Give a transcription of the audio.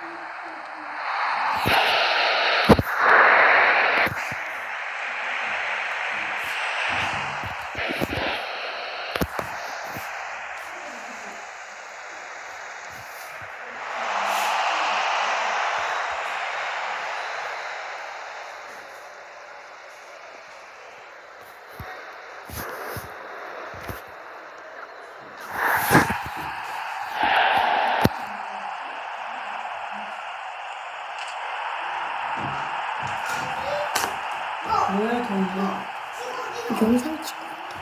Yeah. 뭐야 동네 영상 찍고 있다